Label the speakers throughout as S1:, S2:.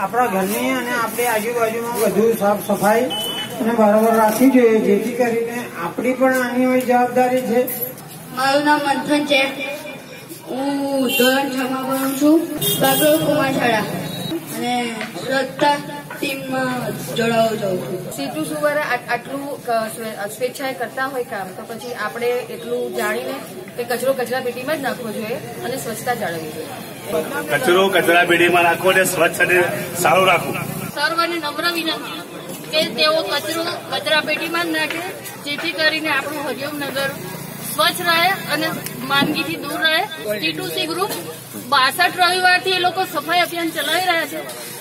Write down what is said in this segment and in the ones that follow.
S1: આપણા ઘરની અને આપણી આજુબાજુમાં બધું સાફ સફાઈ અને બરાબર રાખવી જોઈએ. જેથી કરીને આપણી પણ આની જવાબદારી છે.
S2: મારું નામ મંથન છે. હું ધોરણ છમાં ભણું છું. બાબરો કુમાર શાળા અને શ્રદ્ધા ટીમમાં જોડાવા જાઉં છું.
S3: સીટુ સુવારા આટલું સ્વેચ્છાએ કરતા હોય કામ તો પછી આપણે એટલું જાણીને કે કચરો કચરા પેટીમાં જ નાખવો જોઈએ અને સ્વચ્છતા જાળવવી જોઈએ.
S4: કચરો કચરા પેટીમાં નાખવો અને સ્વચ્છ અને સારું રાખવું.
S5: સર્વને નમ્ર વિનંતી કે તેઓ કચરો કચરા પેટીમાં જ નાખે જેથી કરીને આપણું હરિઓમનગર સ્વચ્છ રહે અને માંદગીથી દૂર રહે. ટીટુસી ગ્રુપ બાસઠ રવિવારથી એ લોકો સફાઈ અભિયાન ચલાવી રહ્યા છે.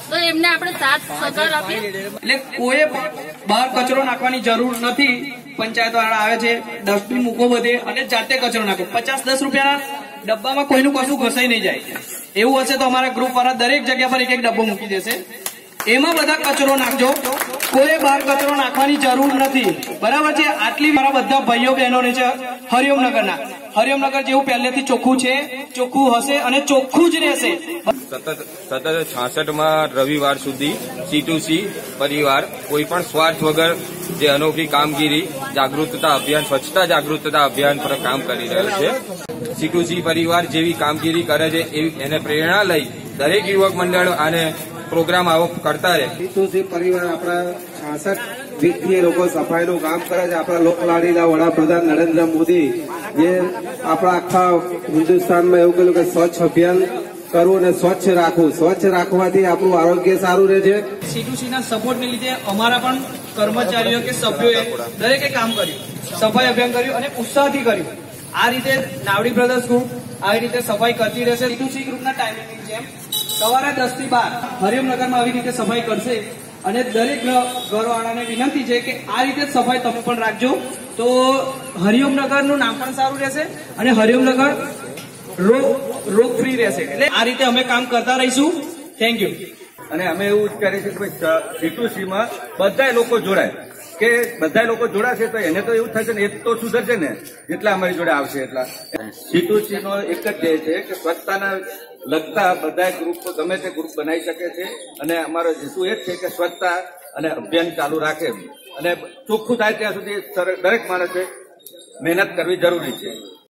S5: તો એમને આપણે સાથ સહકાર આપીએ.
S6: એટલે કોઈ બહાર કચરો નાખવાની જરૂર નથી. પંચાયત વાળા આવે છે, ડસ્ટબિન મૂકો બધે અને જાતે કચરો નાખો. પચાસ દસ રૂપિયાના ડબ્બામાં કોઈનું કશું ઘસાઈ નહીં જાય. એવું હશે તો અમારા ગ્રુપ વાળા દરેક જગ્યા પર એક એક ડબ્બો મૂકી દેશે. એમાં બધા કચરો નાખજો. કોઈ બહાર કચરો નાખવાની જરૂર નથી. બરાબર છે? આટલી મારા બધા ભાઈઓ બહેનોને છે, હરિઓમનગરના. હરિઓમનગર જેવું પહેલેથી ચોખ્ખું છે, ચોખ્ખું હશે અને ચોખ્ખું જ રહેશે.
S7: સતત સતત છાસઠમાં રવિવાર સુધી સી ટુ સી પરિવાર, કોઈ પણ સ્વાર્થ વગર જે અનોખી કામગીરી, જાગૃતતા અભિયાન, સ્વચ્છતા જાગૃતતા અભિયાન પર કામ કરી રહ્યો છે. સી ટુ સી પરિવાર જેવી કામગીરી કરે છે, એવી એને પ્રેરણા લઈ દરેક યુવક મંડળ આને પ્રોગ્રામ આવો કરતા રહે.
S8: ટીટુસી પરિવાર આપણા છાસઠ વીકથી એ લોકો સફાઈનું કામ કરે છે. આપણા લોકલાડીના વડાપ્રધાન નરેન્દ્ર મોદી જે આપણા આખા હિન્દુસ્તાનમાં એવું કહેલું કે સ્વચ્છ અભિયાન કરવું અને સ્વચ્છ રાખવું. સ્વચ્છ રાખવાથી આપણું આરોગ્ય સારું રહે છે.
S6: સીટુસીના સપોર્ટને લીધે અમારા પણ કર્મચારીઓ કે સભ્યોએ દરેકે કામ કર્યું. સફાઈ અભિયાન કર્યું અને ઉત્સાહથી કર્યું. આ રીતે નાવડી બ્રધર્સ ગ્રુપ આવી રીતે સફાઈ કરતી રહેશે. સીટુસી ગ્રુપના ટાઈમિંગની જેમ સવારે દસથી બાર હરિયમનગરમાં આવી રીતે સફાઈ કરશે. અને દરેક ઘરવાળાને વિનંતી છે કે આ રીતે સફાઈ તમે પણ રાખજો. તો હરિયમનગરનું નામ પણ સારું રહેશે અને હરિઓમનગર રોગ રોગ ફ્રી રહેશે. એટલે આ રીતે અમે કામ કરતા રહીશું. થેન્ક યુ
S9: અને અમે એવું જ કરીએ છીએ કે સીટુસીમાં બધા લોકો જોડાય. કે બધા લોકો જોડાશે તો એને તો એવું થશે ને, એ તો સુધરશે ને. જેટલા અમારી જોડે આવશે એટલા. સીટુસી નો એક જ ધ્યેય છે કે સ્વચ્છતાના લગતા બધા ગ્રુપ ગમે તે ગ્રુપ બનાવી શકે છે. અને અમારો હેતુ એ જ છે કે સ્વચ્છતા અને અભિયાન ચાલુ રાખે અને ચોખ્ખું થાય ત્યાં સુધી દરેક માણસે મહેનત કરવી જરૂરી છે.